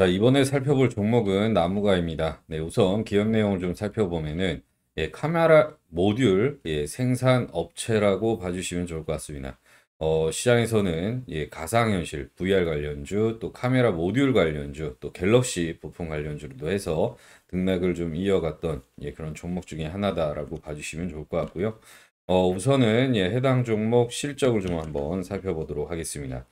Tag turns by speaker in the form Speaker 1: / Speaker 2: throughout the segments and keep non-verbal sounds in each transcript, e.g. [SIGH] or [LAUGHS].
Speaker 1: 자, 이번에 살펴볼 종목은 나무가입니다. 네, 우선 기업 내용을 좀 살펴보면은 예, 카메라 모듈 예, 생산 업체라고 봐주시면 좋을 것 같습니다. 어, 시장에서는 예, 가상현실 VR 관련주, 또 카메라 모듈 관련주, 또 갤럭시 부품 관련주로 해서 등락을 좀 이어갔던 예, 그런 종목 중에 하나다라고 봐주시면 좋을 것 같고요. 어, 우선은 예, 해당 종목 실적을 좀 한번 살펴보도록 하겠습니다.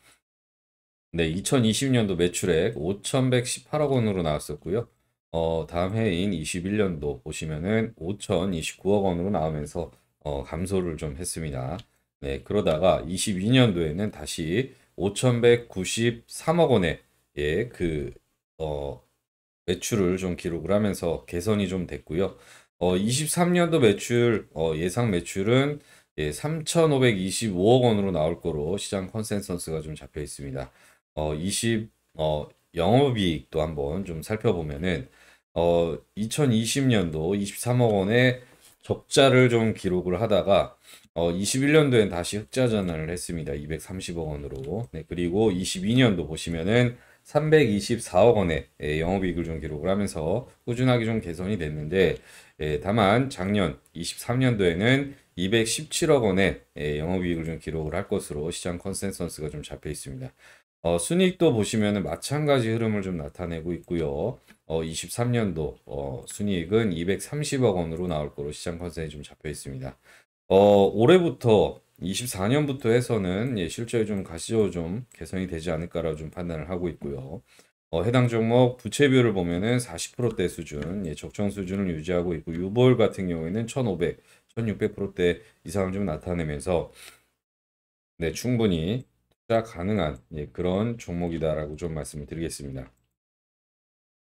Speaker 1: 네, 2020년도 매출액 5,118억 원으로 나왔었고요. 어, 다음 해인 21년도 보시면은 5,029억 원으로 나오면서 어, 감소를 좀 했습니다. 네, 그러다가 22년도에는 다시 5,193억 원의 예, 그 어, 매출을 좀 기록을 하면서 개선이 좀 됐고요. 어, 23년도 매출 어, 예상 매출은 예, 3,525억 원으로 나올 거로 시장 consensus가 좀 잡혀 있습니다. 어, 20 어, 영업이익도 한번 좀 살펴보면은 어, 2020년도 23억 원의 적자를 좀 기록을 하다가 어, 21년도엔 다시 흑자 전환을 했습니다. 230억 원으로. 네, 그리고 22년도 보시면은 324억 원의 예, 영업이익을 좀 기록을 하면서 꾸준하게 좀 개선이 됐는데 예, 다만 작년 23년도에는 217억 원의 예, 영업이익을 좀 기록을 할 것으로 시장 consensus가 좀 잡혀 있습니다. 어, 순이익도 보시면 마찬가지 흐름을 좀 나타내고 있고요. 어, 23년도 어, 순이익은 230억 원으로 나올 거로 시장 컨센이 좀 잡혀 있습니다. 어, 올해부터 24년부터 해서는 예, 실적이 좀 가시적으로 좀 개선이 되지 않을까라고 좀 판단을 하고 있고요. 어, 해당 종목 부채비율을 보면은 40%대 수준, 예, 적정 수준을 유지하고 있고 유볼 같은 경우에는 1,500, 1,600%대 이상을 좀 나타내면서 네, 충분히 가능한 예, 그런 종목이다라고 좀 말씀을 드리겠습니다.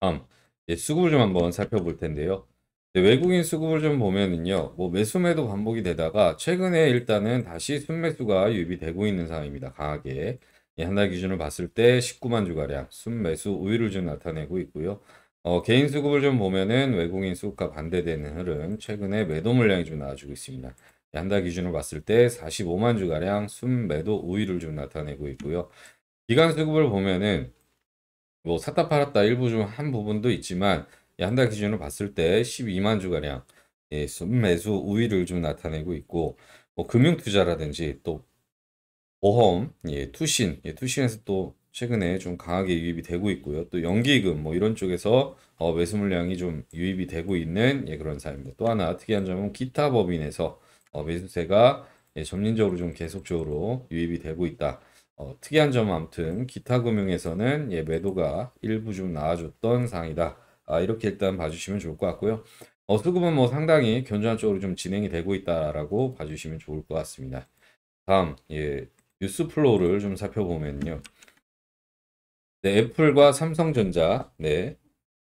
Speaker 1: 다음 예, 수급을 좀 한번 살펴볼 텐데요. 네, 외국인 수급을 좀 보면은요, 뭐 매수매도 반복이 되다가 최근에 일단은 다시 순매수가 유입이 되고 있는 상황입니다. 강하게 예, 한달 기준으로 봤을 때 19만 주가량 순매수 우위를 좀 나타내고 있고요. 어, 개인 수급을 좀 보면은 외국인 수급과 반대되는 흐름, 최근에 매도 물량이 좀 나와주고 있습니다. 한달 기준으로 봤을 때 45만 주가량 순매도 우위를 좀 나타내고 있고요. 기간 수급을 보면은 뭐 샀다 팔았다 일부 중한 부분도 있지만 한달 기준으로 봤을 때 12만 주가량 예, 순매수 우위를 좀 나타내고 있고 뭐 금융 투자라든지 또 보험, 예, 투신, 예, 투신에서 또 최근에 좀 강하게 유입이 되고 있고요. 또 연기금 뭐 이런 쪽에서 어, 매수 물량이 좀 유입이 되고 있는 예, 그런 사입니다. 또 하나 특이한 점은 기타 법인에서 어, 매수세가 예, 점진적으로 좀 계속적으로 유입이 되고 있다. 어, 특이한 점은 아무튼 기타 금융에서는 예, 매도가 일부 좀 나아졌던 상황이다. 아, 이렇게 일단 봐주시면 좋을 것 같고요. 어, 수급은 뭐 상당히 견조한 쪽으로 좀 진행이 되고 있다라고 봐주시면 좋을 것 같습니다. 다음 예, 뉴스 flow를 좀 살펴보면요. 네, 애플과 삼성전자, 네,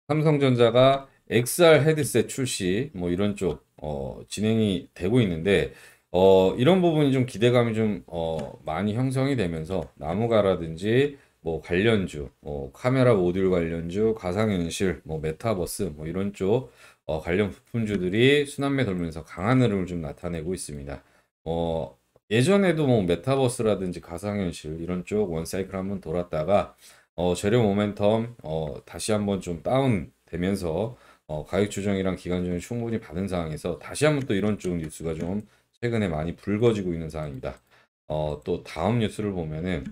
Speaker 1: 삼성전자가 XR 헤드셋 출시 뭐 이런 쪽 어, 진행이 되고 있는데 어, 이런 부분이 좀 기대감이 좀 어, 많이 형성이 되면서 나무가라든지 뭐 관련주, 뭐 카메라 모듈 관련주, 가상현실, 뭐 메타버스 뭐 이런 쪽 어, 관련 부품주들이 순환매 돌면서 강한 흐름을 좀 나타내고 있습니다. 어, 예전에도 뭐 메타버스라든지 가상현실 이런 쪽 one 사이클 한번 돌았다가 어, 재료 모멘텀 어, 다시 한번 좀 다운 되면서 어, 가격 조정이랑 기간 조정이 충분히 받은 상황에서 다시 한번 또 이런 쪽 뉴스가 좀 최근에 많이 불거지고 있는 상황입니다. 어, 또 다음 뉴스를 보면은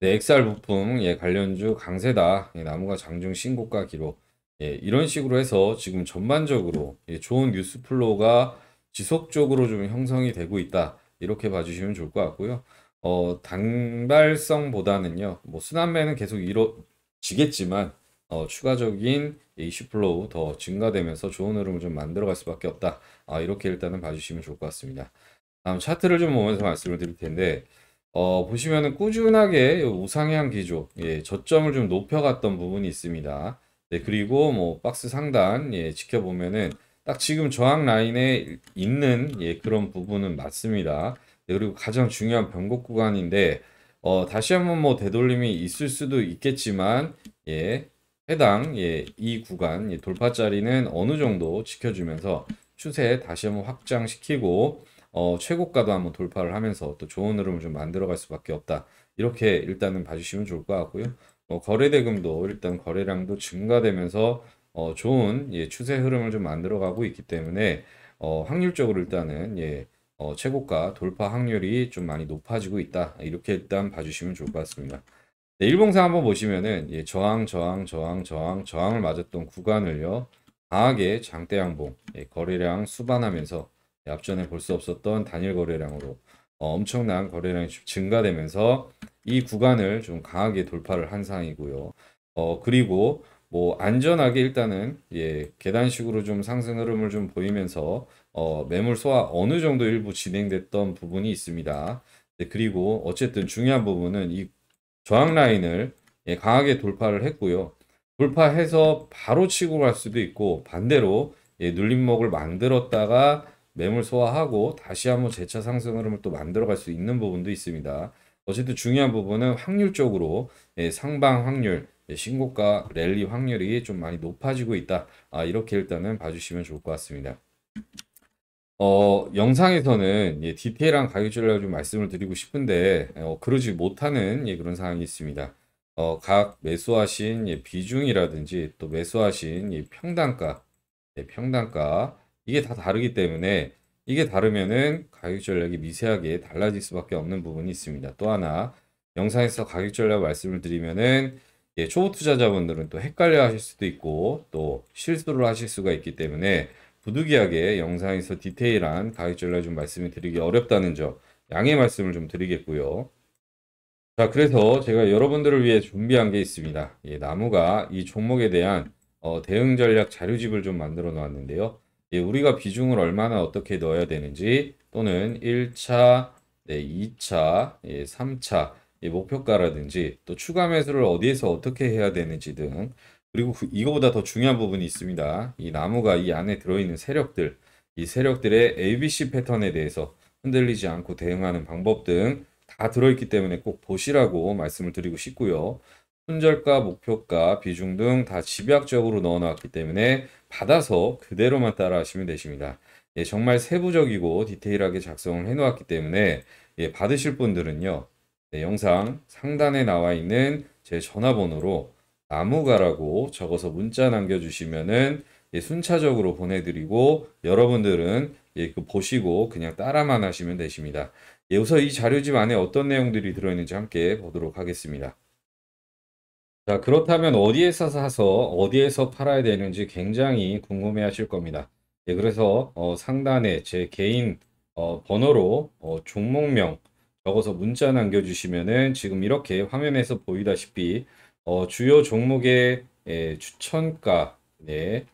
Speaker 1: 네, XR 부품 예, 관련주 강세다. 예, 나무가 장중 신고가 기록. 예, 이런 식으로 해서 지금 전반적으로 예, 좋은 뉴스 flow가 지속적으로 좀 형성이 되고 있다. 이렇게 봐주시면 좋을 것 같고요. 어, 단발성보다는요, 뭐 순환매는 계속 이루어지겠지만 어, 추가적인 이슈 flow 더 증가되면서 좋은 흐름을 좀 만들어 갈 수밖에 없다. 아, 이렇게 일단은 봐주시면 좋을 것 같습니다. 다음 차트를 좀 보면서 말씀을 드릴 텐데 어, 보시면은 꾸준하게 우상향 기조, 예, 저점을 좀 높여갔던 부분이 있습니다. 네, 그리고 뭐 박스 상단 예, 지켜보면은 딱 지금 저항 라인에 있는 예, 그런 부분은 맞습니다. 네, 그리고 가장 중요한 변곡 구간인데 어, 다시 한번 뭐 되돌림이 있을 수도 있겠지만 예, 해당 예, 이 구간 예, 돌파 자리는 어느 정도 지켜주면서 추세 다시 한번 확장시키고 어, 최고가도 한번 돌파를 하면서 또 좋은 흐름을 좀 만들어갈 수밖에 없다. 이렇게 일단은 봐주시면 좋을 것 같고요. 어, 거래 대금도 일단 거래량도 증가되면서 어, 좋은 예, 추세 흐름을 좀 만들어가고 있기 때문에 어, 확률적으로 일단은 예, 어, 최고가 돌파 확률이 좀 많이 높아지고 있다. 이렇게 일단 봐주시면 좋을 것 같습니다. 네, 일봉상 한번 보시면은 예, 저항, 저항, 저항, 저항, 저항을 맞았던 구간을요 강하게 장대 양봉 예, 거래량 수반하면서 예, 앞전에 볼 수 없었던 단일 거래량으로 어, 엄청난 거래량이 증가되면서 이 구간을 좀 강하게 돌파를 한 상황이고요. 어, 그리고 뭐 안전하게 일단은 예, 계단식으로 좀 상승 흐름을 좀 보이면서 어, 매물 소화 어느 정도 일부 진행됐던 부분이 있습니다. 네, 그리고 어쨌든 중요한 부분은 이 저항 라인을 예, 강하게 돌파를 했고요. 돌파해서 바로 치고 갈 수도 있고 반대로 예, 눌림목을 만들었다가 매물 소화하고 다시 한번 재차 상승 흐름을 또 만들어 갈 수 있는 부분도 있습니다. 어쨌든 중요한 부분은 확률적으로 예, 상방 확률, 예, 신고가 랠리 확률이 좀 많이 높아지고 있다. 아, 이렇게 일단은 봐주시면 좋을 것 같습니다. 어, 영상에서는 예, 디테일한 가격 전략을 좀 말씀을 드리고 싶은데 어, 그러지 못하는 예, 그런 상황이 있습니다. 어, 각 매수하신 예, 비중이라든지 또 매수하신 예, 평단가, 예, 평단가 이게 다 다르기 때문에 이게 다르면은 가격 전략이 미세하게 달라질 수밖에 없는 부분이 있습니다. 또 하나 영상에서 가격 전략 말씀을 드리면은 예, 초보 투자자분들은 또 헷갈려 하실 수도 있고 또 실수를 하실 수가 있기 때문에 부득이하게 영상에서 디테일한 가격 전략 좀 말씀을 드리기 어렵다는 점 양해 말씀을 좀 드리겠고요. 자, 그래서 제가 여러분들을 위해 준비한 게 있습니다. 예, 나무가 이 종목에 대한 어, 대응 전략 자료집을 좀 만들어 놓았는데요. 예, 우리가 비중을 얼마나 어떻게 넣어야 되는지 또는 1차, 네, 2차, 예, 3차 예, 목표가라든지 또 추가 매수를 어디에서 어떻게 해야 되는지 등 그리고 그, 이거보다 더 중요한 부분이 있습니다. 이 나무가 이 안에 들어있는 세력들, 이 세력들의 ABC 패턴에 대해서 흔들리지 않고 대응하는 방법 등 다 들어있기 때문에 꼭 보시라고 말씀을 드리고 싶고요. 손절가, 목표가, 비중 등 다 집약적으로 넣어놨기 때문에 받아서 그대로만 따라 하시면 되십니다. 예, 정말 세부적이고 디테일하게 작성을 해놓았기 때문에 예, 받으실 분들은요. 네, 영상 상단에 나와 있는 제 전화번호로 나무가라고 적어서 문자 남겨주시면은 예, 순차적으로 보내드리고 여러분들은 예, 그 보시고 그냥 따라만 하시면 되십니다. 예, 우선 이 자료집 안에 어떤 내용들이 들어있는지 함께 보도록 하겠습니다. 자, 그렇다면 어디에서 사서 어디에서 팔아야 되는지 굉장히 궁금해 하실 겁니다. 예, 그래서 어, 상단에 제 개인 어, 번호로 어, 종목명 적어서 문자 남겨주시면은 지금 이렇게 화면에서 보이다시피 어, 주요 종목의 예, 추천가, 네,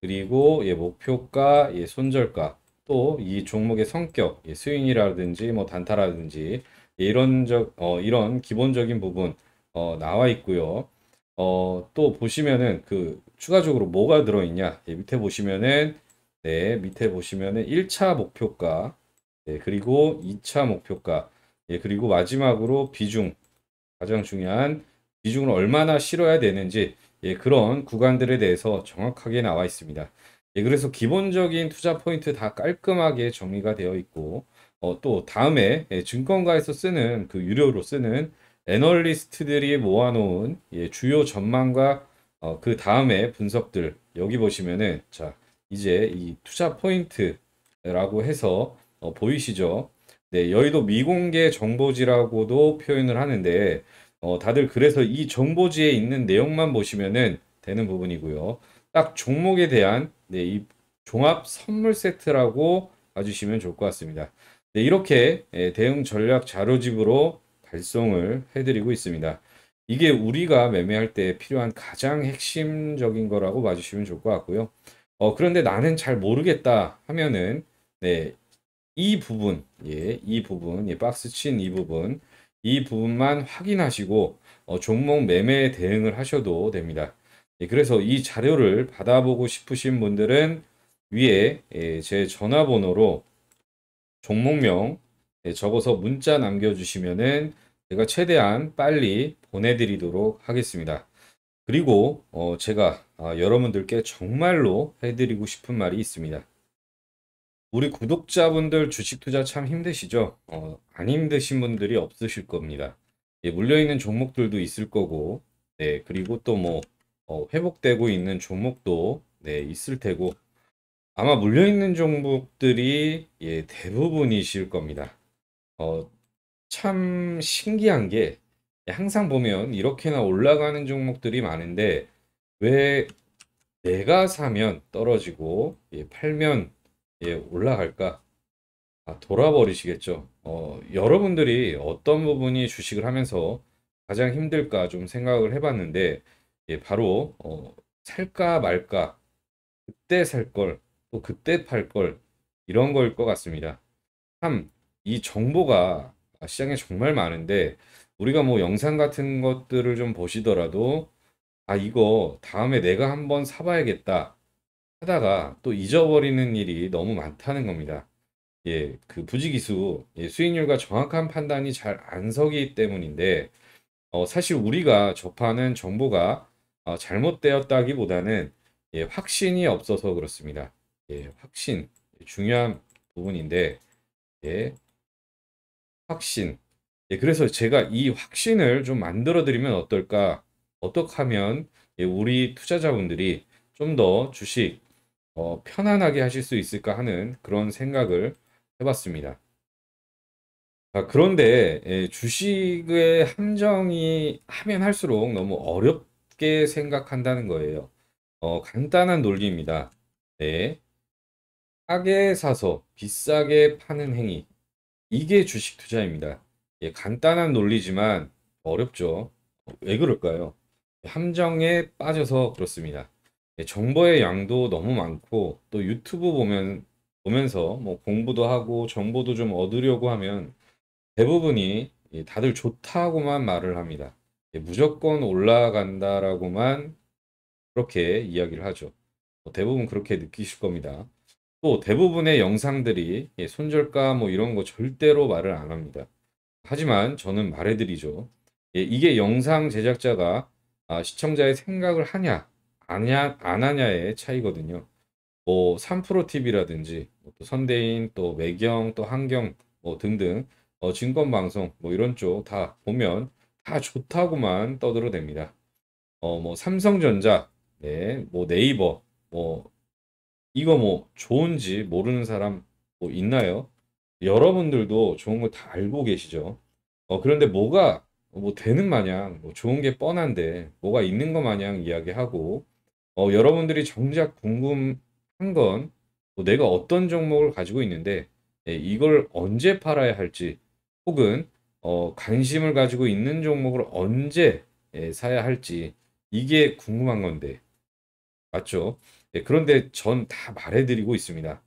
Speaker 1: 그리고 예, 목표가, 예, 손절가, 또 이 종목의 성격, 예, 스윙이라든지 뭐 단타라든지 예, 이런 적, 어, 이런 기본적인 부분 어, 나와 있고요. 어, 또 보시면은 그 추가적으로 뭐가 들어있냐? 예, 밑에 보시면은 네, 밑에 보시면은 1차 목표가, 예, 그리고 2차 목표가, 예, 그리고 마지막으로 비중 가장 중요한 비중을 얼마나 실어야 되는지 예, 그런 구간들에 대해서 정확하게 나와 있습니다. 예, 그래서 기본적인 투자 포인트 다 깔끔하게 정리가 되어 있고 어, 또 다음에 예, 증권가에서 쓰는 그 유료로 쓰는 애널리스트들이 모아놓은 예, 주요 전망과 어, 그 다음에 분석들 여기 보시면은 자 이제 이 투자 포인트라고 해서 어, 보이시죠? 네, 여의도 미공개 정보지라고도 표현을 하는데 어, 다들 그래서 이 정보지에 있는 내용만 보시면은 되는 부분이고요. 딱 종목에 대한 네, 이 종합 선물 세트라고 봐주시면 좋을 것 같습니다. 네, 이렇게 예, 대응 전략 자료집으로 발송을 해드리고 있습니다. 이게 우리가 매매할 때 필요한 가장 핵심적인 거라고 봐주시면 좋을 것 같고요. 어, 그런데 나는 잘 모르겠다 하면은 네, 이 부분, 예, 이 부분, 예, 박스 친 이 부분 이 부분만 확인하시고 어, 종목 매매 대응을 하셔도 됩니다. 예, 그래서 이 자료를 받아보고 싶으신 분들은 위에 예, 제 전화번호로 종목명 예, 적어서 문자 남겨주시면은 제가 최대한 빨리 보내드리도록 하겠습니다. 그리고 어, 제가 아, 여러분들께 정말로 해드리고 싶은 말이 있습니다. 우리 구독자분들 주식 투자 참 힘드시죠? 어, 안 힘드신 분들이 없으실 겁니다. 예, 물려있는 종목들도 있을 거고, 네, 그리고 또 뭐, 어, 회복되고 있는 종목도, 네, 있을 테고, 아마 물려있는 종목들이, 예, 대부분이실 겁니다. 어, 참 신기한 게, 항상 보면 이렇게나 올라가는 종목들이 많은데, 왜 내가 사면 떨어지고, 예, 팔면, 예, 올라갈까? 아, 돌아버리시겠죠. 어, 여러분들이 어떤 부분이 주식을 하면서 가장 힘들까 좀 생각을 해봤는데, 예, 바로, 어, 살까 말까, 그때 살 걸, 또 그때 팔 걸, 이런 거일 것 같습니다. 참, 이 정보가 시장에 정말 많은데, 우리가 뭐 영상 같은 것들을 좀 보시더라도, 아, 이거 다음에 내가 한번 사봐야겠다 하다가 또 잊어버리는 일이 너무 많다는 겁니다. 예, 그 부지기수, 예, 수익률과 정확한 판단이 잘 안 서기 때문인데, 어, 사실 우리가 접하는 정보가 어, 잘못되었다기보다는 예, 확신이 없어서 그렇습니다. 예, 확신 중요한 부분인데, 예, 확신. 예, 그래서 제가 이 확신을 좀 만들어 드리면 어떨까? 어떻게 하면 예, 우리 투자자분들이 좀 더 주식 어, 편안하게 하실 수 있을까 하는 그런 생각을 해봤습니다. 아, 그런데 예, 주식의 함정이 하면 할수록 너무 어렵게 생각한다는 거예요. 어, 간단한 논리입니다. 네. 싸게 사서 비싸게 파는 행위. 이게 주식 투자입니다. 예, 간단한 논리지만 어렵죠. 왜 그럴까요? 함정에 빠져서 그렇습니다. 예, 정보의 양도 너무 많고 또 유튜브 보면 보면서 뭐 공부도 하고 정보도 좀 얻으려고 하면 대부분이 예, 다들 좋다고만 말을 합니다. 예, 무조건 올라간다라고만 그렇게 이야기를 하죠. 뭐 대부분 그렇게 느끼실 겁니다. 또 대부분의 영상들이 예, 손절가 뭐 이런 거 절대로 말을 안 합니다. 하지만 저는 말해드리죠. 예, 이게 영상 제작자가 아, 시청자의 생각을 하냐, 아냐, 안 하냐의 차이거든요. 뭐, 3프로TV라든지, 뭐또 선대인, 또 매경, 또 한경, 뭐 등등, 어, 증권 방송, 뭐 이런 쪽 다 보면 다 좋다고만 떠들어댑니다. 어, 뭐, 삼성전자, 네, 뭐 네이버, 뭐, 이거 뭐 좋은지 모르는 사람 뭐 있나요? 여러분들도 좋은 거 다 알고 계시죠? 어, 그런데 뭐가 뭐 되는 마냥 뭐 좋은 게 뻔한데 뭐가 있는 것 마냥 이야기하고 어, 여러분들이 정작 궁금한 건 뭐 내가 어떤 종목을 가지고 있는데 예, 이걸 언제 팔아야 할지 혹은 어, 관심을 가지고 있는 종목을 언제 예, 사야 할지 이게 궁금한 건데 맞죠? 예, 그런데 전 다 말해드리고 있습니다.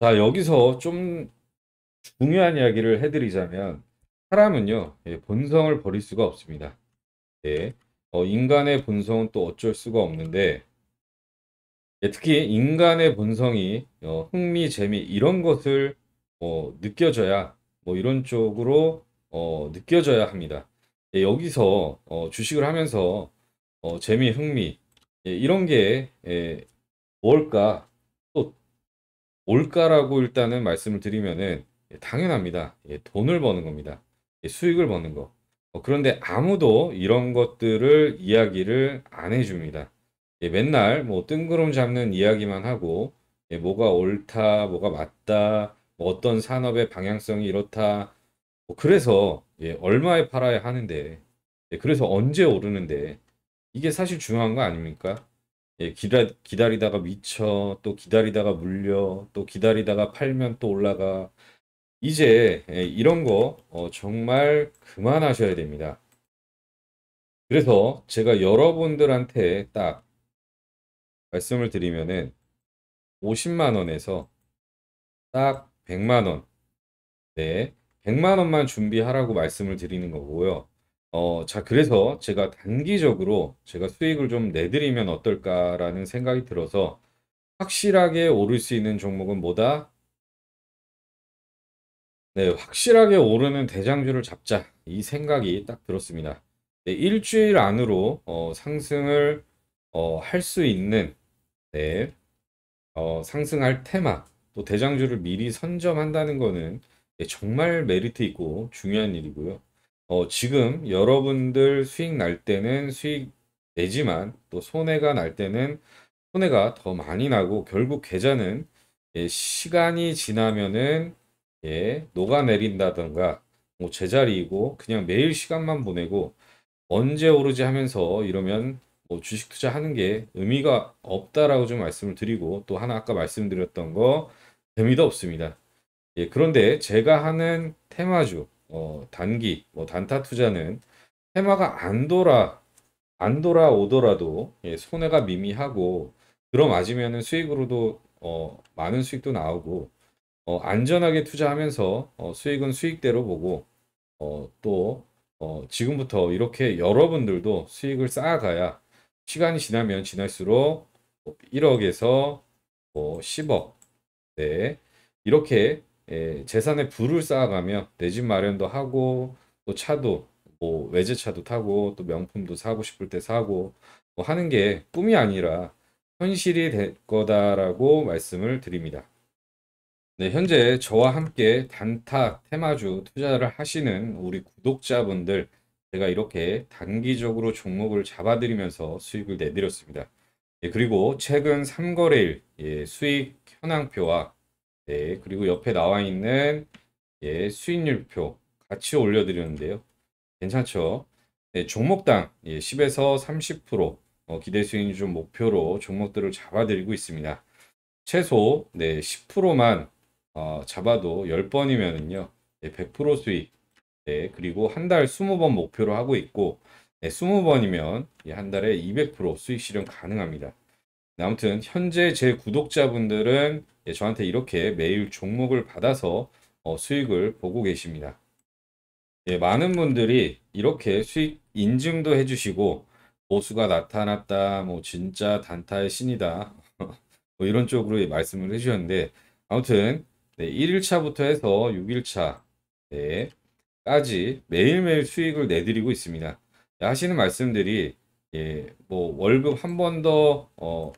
Speaker 1: 자, 여기서 좀 중요한 이야기를 해드리자면 사람은요, 예, 본성을 버릴 수가 없습니다. 예, 어, 인간의 본성은 또 어쩔 수가 없는데, 예, 특히 인간의 본성이 어, 흥미, 재미 이런 것을 어, 느껴져야 뭐 이런 쪽으로 어, 느껴져야 합니다. 예, 여기서 어, 주식을 하면서 어, 재미, 흥미 예, 이런 게 예, 뭘까 또 뭘까라고 일단은 말씀을 드리면은 예, 당연합니다. 예, 돈을 버는 겁니다. 수익을 버는 거. 어, 그런데 아무도 이런 것들을 이야기를 안 해줍니다. 예, 맨날 뭐 뜬구름 잡는 이야기만 하고 예, 뭐가 옳다, 뭐가 맞다, 뭐 어떤 산업의 방향성이 이렇다. 뭐 그래서 예, 얼마에 팔아야 하는데, 예, 그래서 언제 오르는데 이게 사실 중요한 거 아닙니까? 예, 기다, 기다리다가 미쳐, 또 기다리다가 물려, 또 기다리다가 팔면 또 올라가. 이제 예, 이런 거 어, 정말 그만하셔야 됩니다. 그래서 제가 여러분들한테 딱 말씀을 드리면은 50만 원에서 딱 100만 원. 네. 100만 원만 준비하라고 말씀을 드리는 거고요. 어, 자, 그래서 제가 단기적으로 제가 수익을 좀 내드리면 어떨까라는 생각이 들어서 확실하게 오를 수 있는 종목은 뭐다? 네, 확실하게 오르는 대장주를 잡자. 이 생각이 딱 들었습니다. 네, 일주일 안으로 어, 상승을 어, 할 수 있는 네, 어, 상승할 테마 또 대장주를 미리 선점한다는 거는 네, 정말 메리트 있고 중요한 일이고요. 어, 지금 여러분들 수익 날 때는 수익 내지만 또 손해가 날 때는 손해가 더 많이 나고 결국 계좌는 예, 시간이 지나면은 예, 녹아내린다던가 뭐 제자리이고 그냥 매일 시간만 보내고 언제 오르지 하면서 이러면 뭐 주식 투자하는 게 의미가 없다라고 좀 말씀을 드리고 또 하나 아까 말씀드렸던 거 재미도 없습니다. 예, 그런데 제가 하는 테마주 어, 단기 뭐 단타 투자는 테마가 안 돌아 안 돌아오더라도 예, 손해가 미미하고 들어맞으면은 수익으로도 어, 많은 수익도 나오고 어, 안전하게 투자하면서 어, 수익은 수익대로 보고 어, 또 어, 지금부터 이렇게 여러분들도 수익을 쌓아가야 시간이 지나면 지날수록 1억에서 뭐 10억 네, 이렇게 예, 재산의 부를 쌓아가며 내 집 마련도 하고 또 차도 뭐 외제차도 타고 또 명품도 사고 싶을 때 사고 뭐 하는 게 꿈이 아니라 현실이 될 거다라고 말씀을 드립니다. 네, 현재 저와 함께 단타 테마주 투자를 하시는 우리 구독자분들 제가 이렇게 단기적으로 종목을 잡아드리면서 수익을 내드렸습니다. 예, 그리고 최근 3거래일 예, 수익 현황표와 예, 그리고 옆에 나와 있는 예, 수익률표 같이 올려드렸는데요. 괜찮죠? 네, 종목당 예, 10에서 30% 어, 기대 수익률 좀 목표로 종목들을 잡아드리고 있습니다. 최소 네, 10%만 어, 잡아도 10번이면은요. 네, 100% 수익. 네, 그리고 한 달 20번 목표로 하고 있고 네, 20번이면 예, 한 달에 200% 수익 실현 가능합니다. 네, 아무튼 현재 제 구독자분들은 예, 저한테 이렇게 매일 종목을 받아서 어, 수익을 보고 계십니다. 예, 많은 분들이 이렇게 수익 인증도 해주시고 보수가 나타났다, 뭐 진짜 단타의 신이다, [LAUGHS] 뭐 이런 쪽으로 말씀을 해주셨는데 아무튼 네, 1일차부터 해서 6일차 네, 까지 매일매일 수익을 내드리고 있습니다. 하시는 말씀들이 예, 뭐 월급 한 번더 어,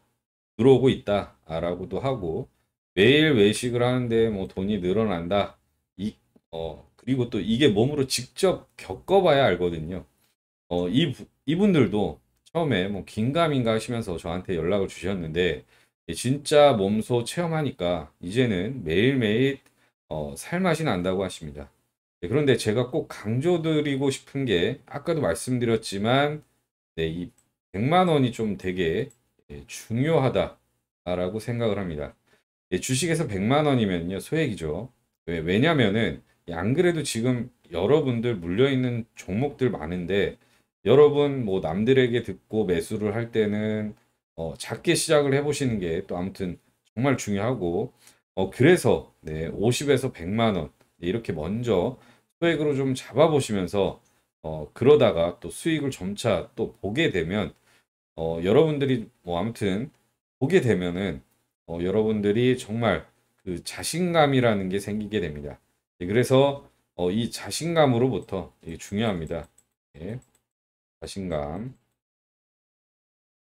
Speaker 1: 들어오고 있다라고도 하고 매일 외식을 하는데 뭐 돈이 늘어난다. 이, 어, 그리고 또 이게 몸으로 직접 겪어봐야 알거든요. 어, 이, 이분들도 처음에 뭐 긴가민가 하시면서 저한테 연락을 주셨는데 진짜 몸소 체험하니까 이제는 매일매일 어, 살맛이 난다고 하십니다. 네, 그런데 제가 꼭 강조드리고 싶은 게 아까도 말씀드렸지만 네, 이 100만 원이 좀 되게 예, 중요하다라고 생각을 합니다. 예, 주식에서 100만 원이면요 소액이죠. 왜? 왜냐면은 안 그래도 지금 여러분들 물려있는 종목들 많은데 여러분 뭐 남들에게 듣고 매수를 할 때는 어, 작게 시작을 해보시는 게 또 아무튼 정말 중요하고 어, 그래서 네, 50에서 100만 원 이렇게 먼저 소액으로 좀 잡아보시면서 어, 그러다가 또 수익을 점차 또 보게 되면 어, 여러분들이 뭐 아무튼 보게 되면은 어, 여러분들이 정말 그 자신감이라는 게 생기게 됩니다. 네, 그래서 어, 이 자신감으로부터 이게 중요합니다. 네, 자신감.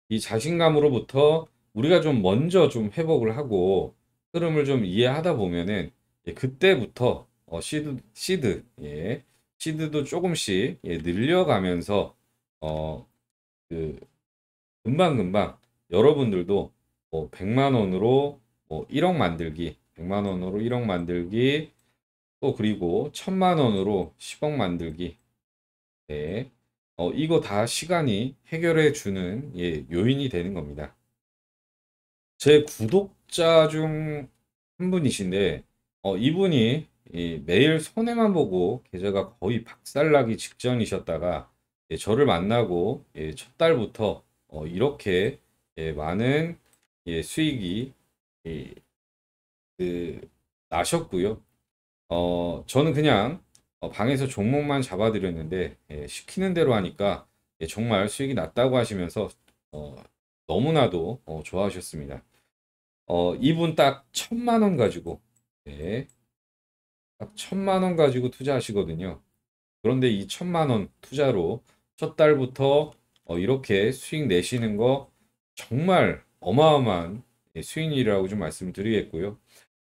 Speaker 1: 이 자신감으로부터 우리가 좀 먼저 좀 회복을 하고 흐름을 좀 이해하다 보면은 예, 그때부터 어, 시드 시드 예, 시드도 조금씩 예, 늘려가면서 어 그 금방 금방 여러분들도 뭐 100만 원으로 뭐 1억 만들기, 100만 원으로 1억 만들기, 또 그리고 1000만 원으로 10억 만들기. 네. 어, 이거 다 시간이 해결해 주는 예, 요인이 되는 겁니다. 제 구독자 중 한 분이신데 어, 이분이 이, 매일 손해만 보고 계좌가 거의 박살나기 직전이셨다가 예, 저를 만나고 예, 첫 달부터 어, 이렇게 예, 많은 예, 수익이 예, 그, 나셨고요. 어, 저는 그냥 어, 방에서 종목만 잡아드렸는데 예, 시키는 대로 하니까 예, 정말 수익이 났다고 하시면서 어, 너무나도 어, 좋아하셨습니다. 어, 이분 딱 천만 원 가지고 예, 딱 천만 원 가지고 투자하시거든요. 그런데 이 천만 원 투자로 첫 달부터 어, 이렇게 수익 내시는 거 정말 어마어마한 예, 수익률이라고 좀 말씀을 드리겠고요.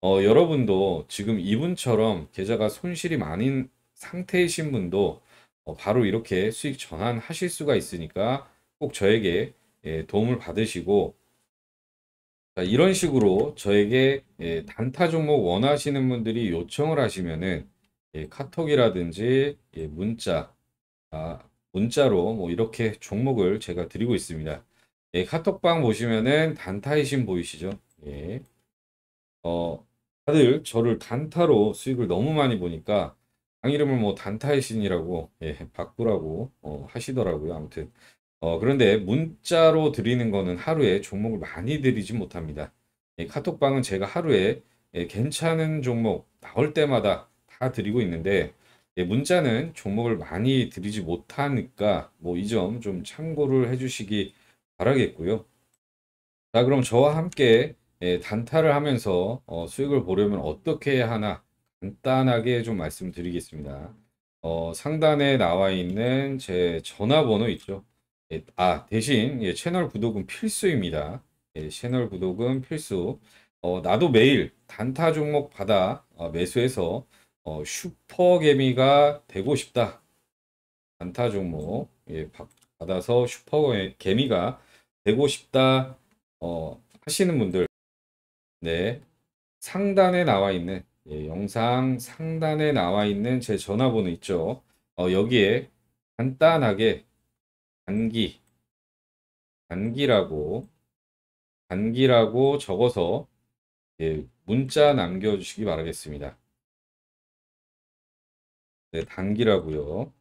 Speaker 1: 어, 여러분도 지금 이분처럼 계좌가 손실이 많은 상태이신 분도 어, 바로 이렇게 수익 전환하실 수가 있으니까 꼭 저에게 예, 도움을 받으시고 자, 이런 식으로 저에게 예, 단타 종목 원하시는 분들이 요청을 하시면은 예, 카톡이라든지 예, 문자, 아, 문자로 뭐 이렇게 종목을 제가 드리고 있습니다. 예, 카톡방 보시면은 단타이신 보이시죠? 예. 어, 다들 저를 단타로 수익을 너무 많이 보니까 방 이름을 뭐 단타의 신이라고 예, 바꾸라고 어, 하시더라고요. 아무튼 어, 그런데 문자로 드리는 거는 하루에 종목을 많이 드리지 못합니다. 예, 카톡방은 제가 하루에 예, 괜찮은 종목 나올 때마다 다 드리고 있는데 예, 문자는 종목을 많이 드리지 못하니까 뭐 이 점 좀 참고를 해주시기 바라겠고요. 자, 그럼 저와 함께 예, 단타를 하면서 어, 수익을 보려면 어떻게 해야 하나 간단하게 좀 말씀드리겠습니다. 어, 상단에 나와 있는 제 전화번호 있죠. 예, 아, 대신 예, 채널 구독은 필수입니다. 예, 채널 구독은 필수. 어, 나도 매일 단타 종목 받아 어, 매수해서 어, 슈퍼개미가 되고 싶다. 단타 종목 예, 받아서 슈퍼개미가 되고 싶다 어, 하시는 분들 네 상단에 나와 있는 예, 영상 상단에 나와 있는 제 전화번호 있죠. 어, 여기에 간단하게 단기 단기라고 단기라고 적어서 예, 문자 남겨주시기 바라겠습니다. 네, 단기라고요.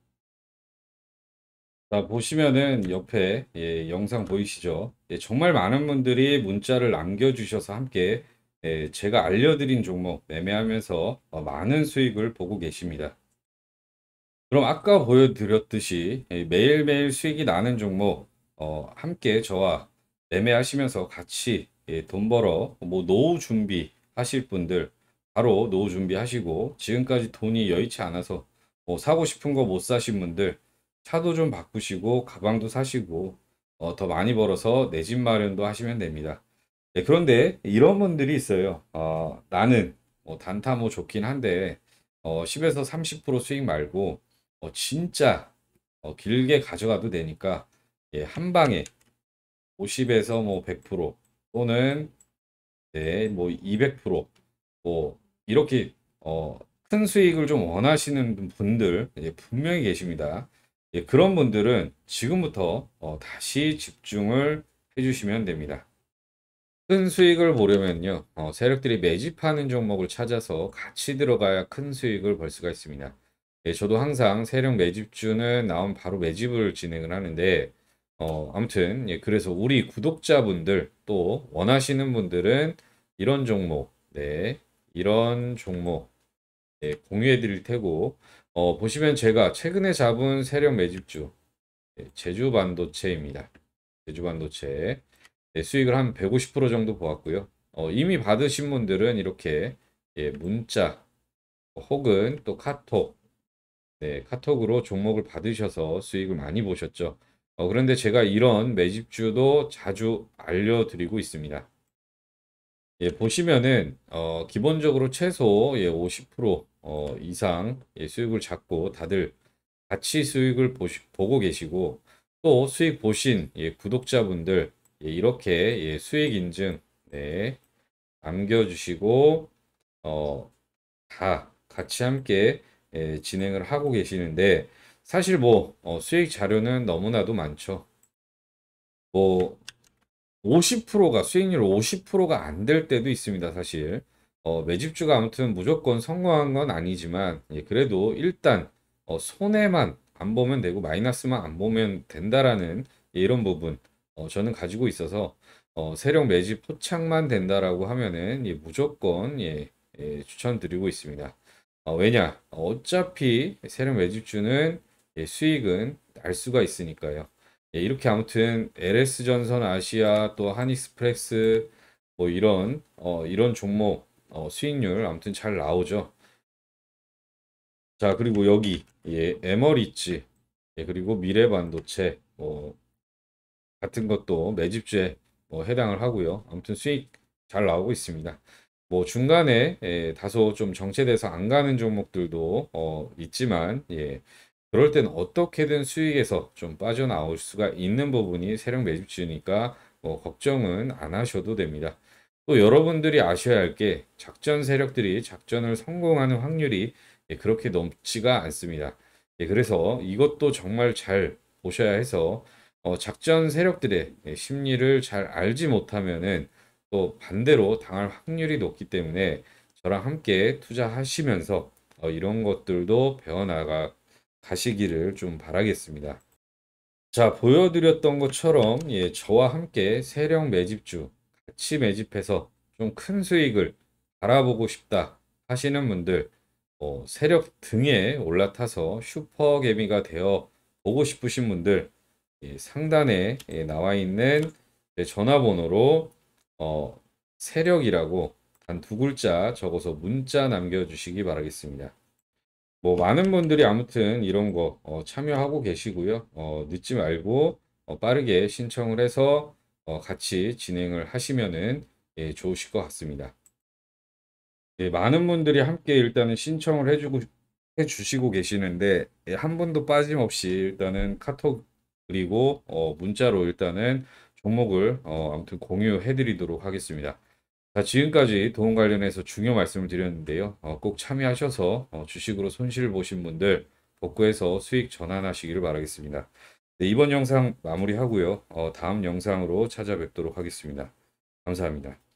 Speaker 1: 자, 보시면은 옆에 예, 영상 보이시죠? 예, 정말 많은 분들이 문자를 남겨주셔서 함께 예, 제가 알려드린 종목 매매하면서 어, 많은 수익을 보고 계십니다. 그럼 아까 보여드렸듯이 예, 매일매일 수익이 나는 종목 어, 함께 저와 매매하시면서 같이 예, 돈 벌어 뭐 노후 준비 하실 분들 바로 노후 준비하시고 지금까지 돈이 여의치 않아서 뭐 사고 싶은 거 못 사신 분들 차도 좀 바꾸시고 가방도 사시고 어, 더 많이 벌어서 내 집 마련도 하시면 됩니다. 네, 그런데 이런 분들이 있어요. 어, 나는 뭐 단타 뭐 좋긴 한데 어, 10에서 30% 수익 말고 어, 진짜 어, 길게 가져가도 되니까 예, 한 방에 50에서 뭐 100% 또는 네, 뭐 200%뭐 이렇게 어, 큰 수익을 좀 원하시는 분들 예, 분명히 계십니다. 예, 그런 분들은 지금부터 어, 다시 집중을 해주시면 됩니다. 큰 수익을 보려면요, 어, 세력들이 매집하는 종목을 찾아서 같이 들어가야 큰 수익을 벌 수가 있습니다. 예, 저도 항상 세력 매집주는 나온 바로 매집을 진행을 하는데, 어, 아무튼, 예, 그래서 우리 구독자분들 또 원하시는 분들은 이런 종목, 네, 이런 종목, 예, 공유해 드릴 테고, 어, 보시면 제가 최근에 잡은 세력 매집주, 예, 제주 반도체입니다. 제주 반도체. 예, 수익을 한 150% 정도 보았고요. 어, 이미 받으신 분들은 이렇게 예, 문자 혹은 또 카톡, 네, 카톡으로 종목을 받으셔서 수익을 많이 보셨죠. 어, 그런데 제가 이런 매집주도 자주 알려드리고 있습니다. 예, 보시면은 어, 기본적으로 최소 예, 50% 어, 이상 예, 수익을 잡고 다들 같이 수익을 보시, 보고 계시고 또 수익 보신 예, 구독자분들 예, 이렇게 예, 수익 인증 네, 남겨주시고 어, 다 같이 함께 예, 진행을 하고 계시는데 사실 뭐 어, 수익 자료는 너무나도 많죠. 뭐 50%가 수익률 50%가 안 될 때도 있습니다, 사실. 어, 매집주가 아무튼 무조건 성공한 건 아니지만 예, 그래도 일단 어, 손해만 안 보면 되고 마이너스만 안 보면 된다라는 예, 이런 부분 어, 저는 가지고 있어서 어, 세력 매집 포착만 된다라고 하면은 예, 무조건 예, 예, 추천드리고 있습니다. 어, 왜냐? 어차피 세력 매집주는 예, 수익은 날 수가 있으니까요. 예, 이렇게 아무튼 LS전선 아시아 또 한익스프레스 뭐 이런 어, 이런 종목 어, 수익률 아무튼 잘 나오죠. 자 그리고 여기 예, 에머리츠 예, 그리고 미래반도체 뭐 같은 것도 매집주에 뭐 해당을 하고요. 아무튼 수익 잘 나오고 있습니다. 뭐 중간에 예, 다소 좀 정체돼서 안 가는 종목들도 어, 있지만 예, 그럴 땐 어떻게든 수익에서 좀 빠져나올 수가 있는 부분이 세력 매집주니까 뭐 걱정은 안 하셔도 됩니다. 또 여러분들이 아셔야 할 게 작전 세력들이 작전을 성공하는 확률이 예, 그렇게 높지가 않습니다. 예, 그래서 이것도 정말 잘 보셔야 해서 어, 작전 세력들의 예, 심리를 잘 알지 못하면은 또 반대로 당할 확률이 높기 때문에 저랑 함께 투자하시면서 어, 이런 것들도 배워나가 가시기를 좀 바라겠습니다. 자, 보여드렸던 것처럼 예, 저와 함께 세력 매집주 같이 매집해서 좀 큰 수익을 바라보고 싶다 하시는 분들 어, 세력 등에 올라타서 슈퍼개미가 되어 보고 싶으신 분들 예, 상단에 예, 나와 있는 제 전화번호로 어, 세력이라고 단 두 글자 적어서 문자 남겨주시기 바라겠습니다. 뭐 많은 분들이 아무튼 이런 거 어, 참여하고 계시고요. 어, 늦지 말고 어, 빠르게 신청을 해서 어, 같이 진행을 하시면은 예, 좋으실 것 같습니다. 예, 많은 분들이 함께 일단은 신청을 해주고 해주시고 계시는데 예, 한 분도 빠짐없이 일단은 카톡 그리고 어, 문자로 일단은 종목을 어, 아무튼 공유해 드리도록 하겠습니다. 자, 지금까지 도움 관련해서 중요 말씀을 드렸는데요. 어, 꼭 참여하셔서 어, 주식으로 손실 보신 분들 복구해서 수익 전환하시기를 바라겠습니다. 네, 이번 영상 마무리하고요. 어, 다음 영상으로 찾아뵙도록 하겠습니다. 감사합니다.